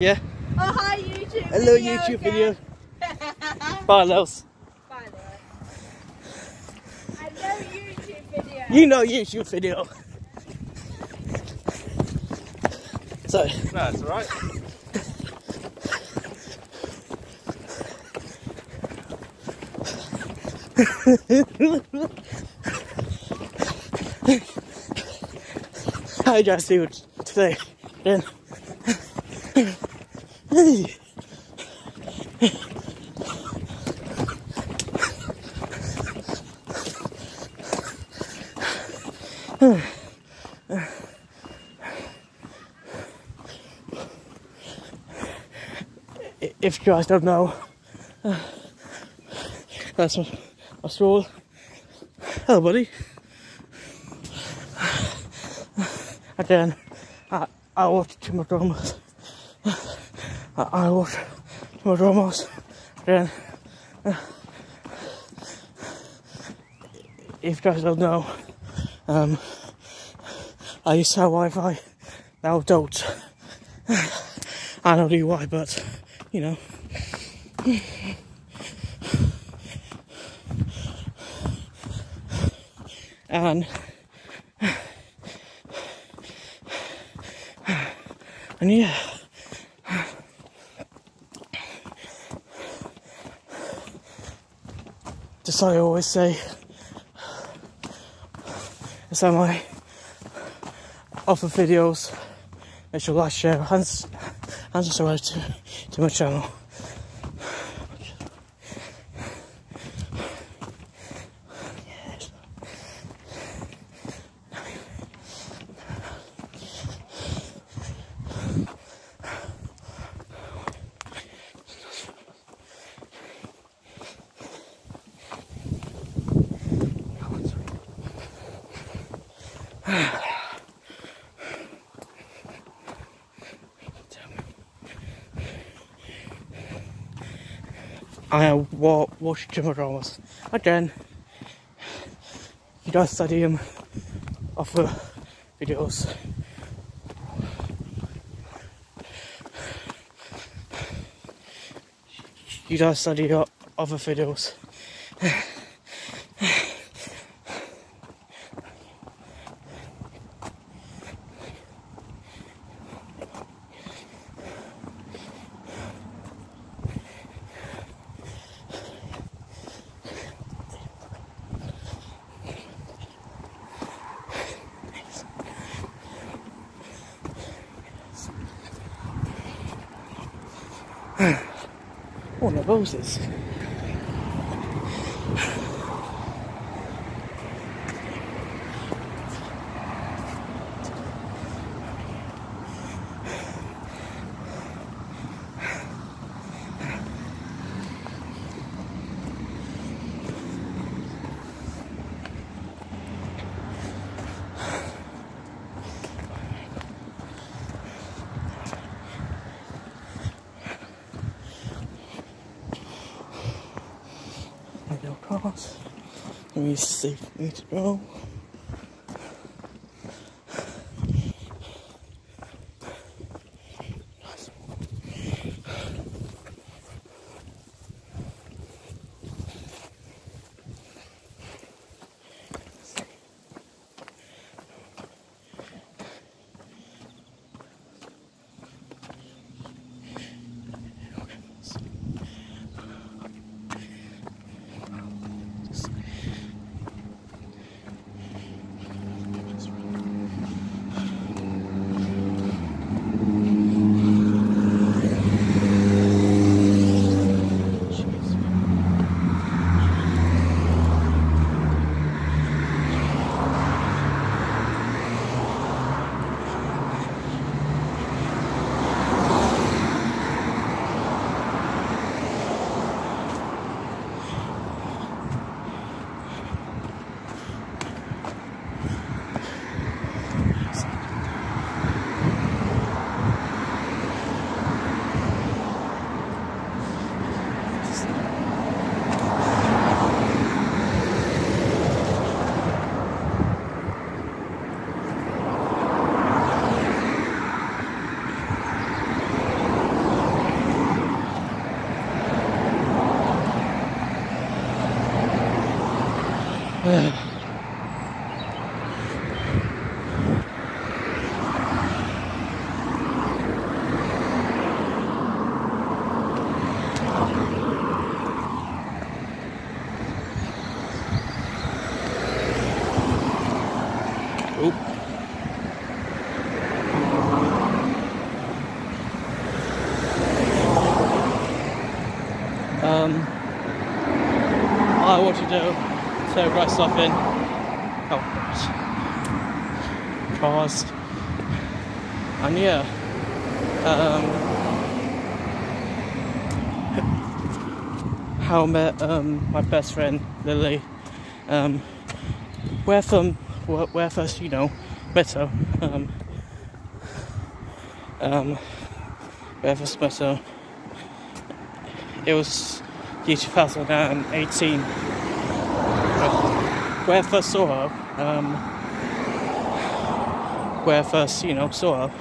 Yeah. Oh, hi YouTube Hello video YouTube again. video. Bye, Los. Bye, Laura. I know YouTube video. You know YouTube video. So, No, it's alright. how you guys doing today? Then, if you guys don't know, that's my, my stroll. Hello, buddy. Again, I, I watch too much dramas. Dramas. Again, uh, if you guys don't know, um, I used to have Wi-Fi. Now don't. I don't know why, but you know. And and yeah. Just like I always say, it's on my offer videos. Make sure you like, share, and, and subscribe to, to my channel. I am wa- watching Jim dramas. Again, you don't study him off the videos. You don't study other videos. Oh, no roses. I go across. Let me to go. Um, I what to do to write stuff in. Oh, cars. And yeah, um, how I met um, my best friend Lily. Um, where from? Where, first, you know, met her. Um, um, where first met her. It was year 2018. Where I first saw her, um, where I first, you know, saw her,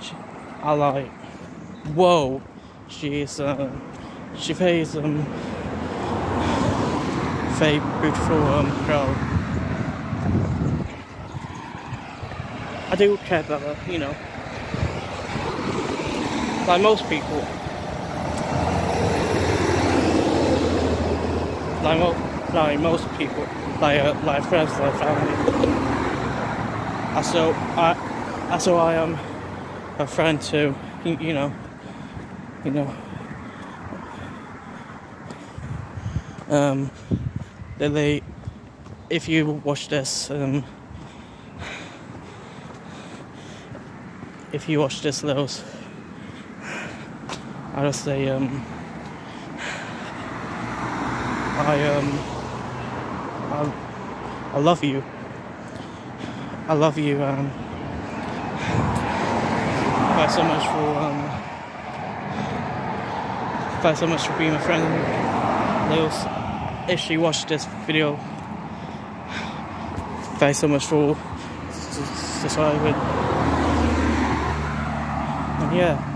she, I like, whoa, she's, uh, she plays, um, very beautiful, um, girl. I do care about her, you know. Like most people. Like, mo- like most people, like uh, like friends, like family. So I, so I am a friend too. You, know, you know. Um, Lily, if you watch this, um, if you watch this, Lils, I just say, um, I um I, I love you. I love you um thanks so much for um thanks so much for being a friend. Lils if she watched this video thanks so much for subscribing. And yeah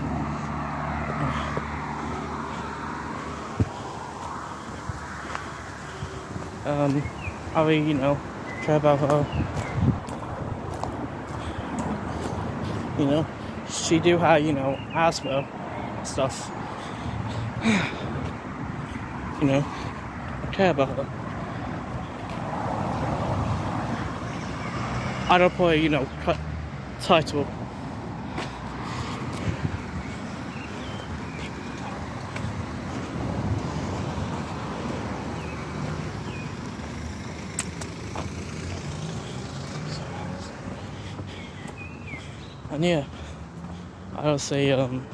um, really, you know, care about her. You know, she do have, you know, asthma stuff. you know, I care about her. I don't play, you know, cut title. And yeah, I'll say, um,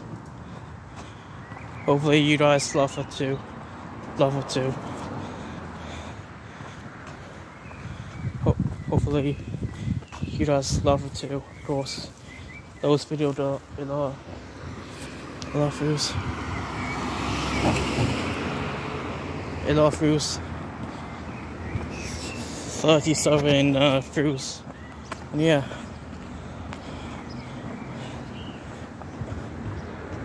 hopefully you guys love it too. Love it too. Ho- hopefully you guys love it too, of course. Those videos are in our love views. Our views. 37 uh, views. And yeah.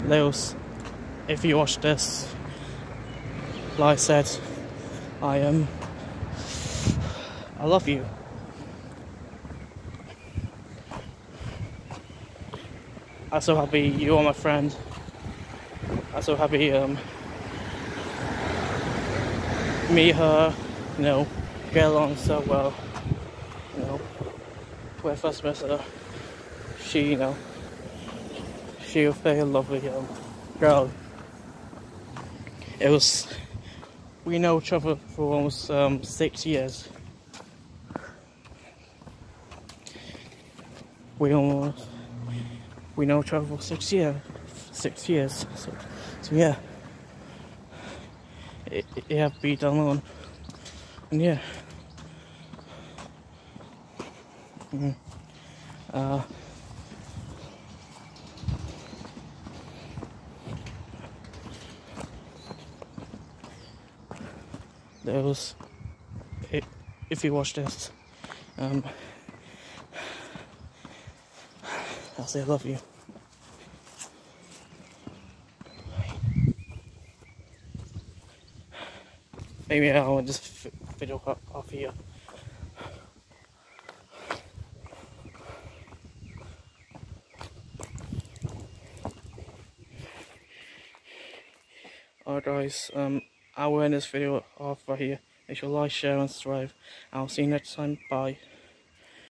Leos, if you watch this, like I said, I am. Um, I love you. I'm so happy you are my friend. I'm so happy um, me, her, you know, get along so well. You know, when I first met her, she, you know, she was very lovely um, girl. It was, we know each other for almost um, six years. We almost, we know each other for six years, six years. So, so yeah, it, it have been done on, and yeah. Mm. Uh, those if you watch this um, I'll say I love you. Maybe I'll just video up off here. Alright guys, um, I'll end this video off right here. Make sure to like, share and subscribe. I'll see you next time. Bye.